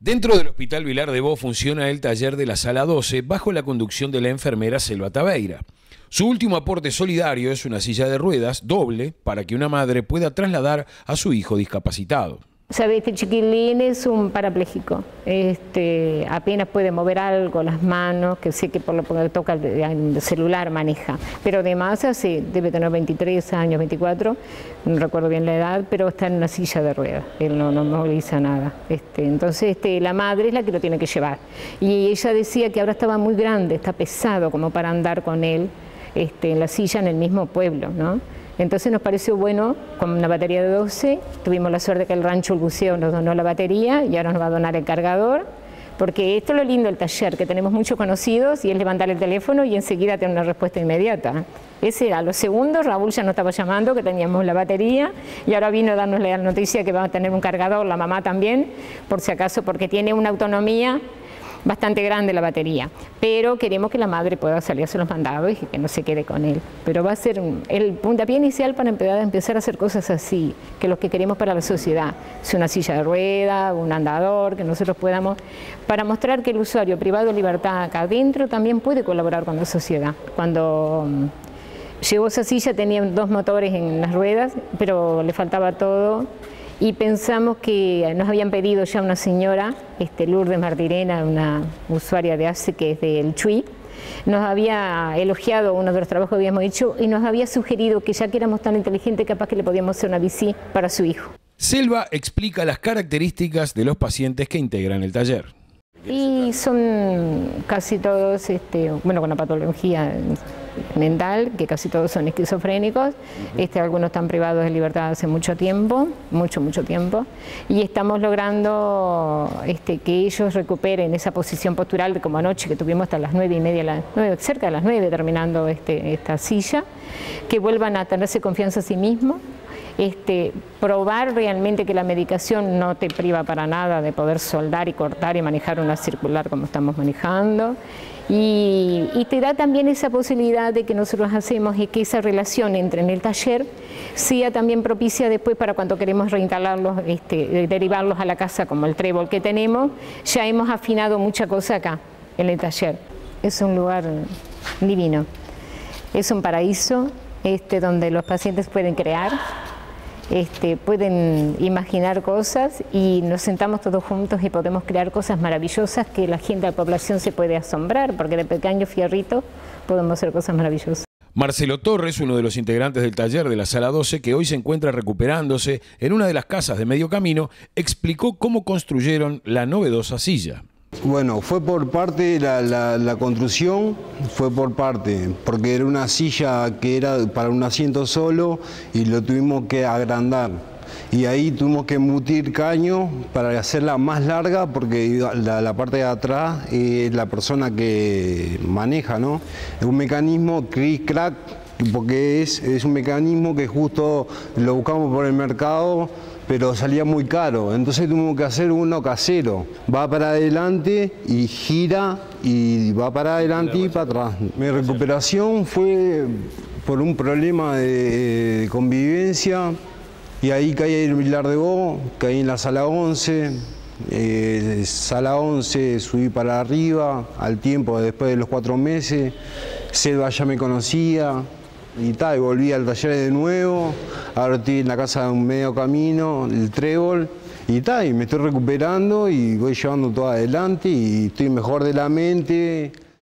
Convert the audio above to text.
Dentro del Hospital Vilar de Bo funciona el taller de la Sala 12 bajo la conducción de la enfermera Selva Tabeira. Su último aporte solidario es una silla de ruedas doble para que una madre pueda trasladar a su hijo discapacitado. Sabe, este chiquilín es un parapléjico, este, apenas puede mover algo, las manos, que sé que por lo que toca el celular maneja, pero además así, debe tener 23 años, 24, no recuerdo bien la edad, pero está en una silla de ruedas, él no, no moviliza nada. Este, entonces este, la madre es la que lo tiene que llevar. Y ella decía que ahora estaba muy grande, está pesado como para andar con él este, en la silla en el mismo pueblo, ¿no? Entonces nos pareció bueno, con una batería de 12, tuvimos la suerte que el rancho El Buceo nos donó la batería y ahora nos va a donar el cargador, porque esto es lo lindo del taller, que tenemos muchos conocidos y es levantar el teléfono y enseguida tener una respuesta inmediata. Ese era, los segundos Raúl ya nos estaba llamando que teníamos la batería y ahora vino a darnos la noticia que va a tener un cargador, la mamá también, por si acaso, porque tiene una autonomía bastante grande la batería, pero queremos que la madre pueda salir los mandados y que no se quede con él. Pero va a ser el puntapié inicial para empezar a hacer cosas así, que los que queremos para la sociedad, es una silla de rueda, un andador, que nosotros podamos, para mostrar que el usuario privado de libertad acá adentro también puede colaborar con la sociedad. Cuando mm, llegó esa silla tenía dos motores en las ruedas, pero le faltaba todo y pensamos que nos habían pedido ya una señora, este, Lourdes Martirena, una usuaria de ACE que es del Chui, nos había elogiado uno de los trabajos que habíamos hecho y nos había sugerido que ya que éramos tan inteligentes, capaz que le podíamos hacer una bici para su hijo. Selva explica las características de los pacientes que integran el taller. Y son casi todos, este, bueno, con la patología mental, que casi todos son esquizofrénicos, este, algunos están privados de libertad hace mucho tiempo, mucho, mucho tiempo, y estamos logrando este, que ellos recuperen esa posición postural de como anoche que tuvimos hasta las nueve y media, cerca de las nueve terminando este, esta silla, que vuelvan a tenerse confianza a sí mismos, este, probar realmente que la medicación no te priva para nada de poder soldar y cortar y manejar una circular como estamos manejando. Y, te da también esa posibilidad de que nosotros hacemos y que esa relación entre en el taller sea también propicia después para cuando queremos reinstalarlos, este, derivarlos a la casa como el trébol que tenemos, ya hemos afinado mucha cosa acá en el taller. Es un lugar divino, es un paraíso este, donde los pacientes pueden crear, este, pueden imaginar cosas y nos sentamos todos juntos y podemos crear cosas maravillosas que la gente, la población se puede asombrar, porque de pequeño fierrito podemos hacer cosas maravillosas. Marcelo Torres, uno de los integrantes del taller de la Sala 12, que hoy se encuentra recuperándose en una de las casas de medio camino, explicó cómo construyeron la novedosa silla. Bueno, fue por parte, la, la, construcción fue por parte, porque era una silla que era para un asiento solo y lo tuvimos que agrandar. Y ahí tuvimos que mutir caño para hacerla más larga porque la, parte de atrás es la persona que maneja, ¿no? Es un mecanismo cric-crack porque es, es un mecanismo que justo lo buscamos por el mercado pero salía muy caro, entonces tuvimos que hacer uno casero. Va para adelante y gira y va para adelante y para atrás. Mi recuperación fue por un problema de convivencia. Y ahí caí en el Vilar de Bo, caí en la sala 11, eh, sala 11 subí para arriba al tiempo después de los cuatro meses, Selva ya me conocía, y tal, volví al taller de nuevo, ahora estoy en la casa de un medio camino, el trébol, y tal, y me estoy recuperando y voy llevando todo adelante y estoy mejor de la mente.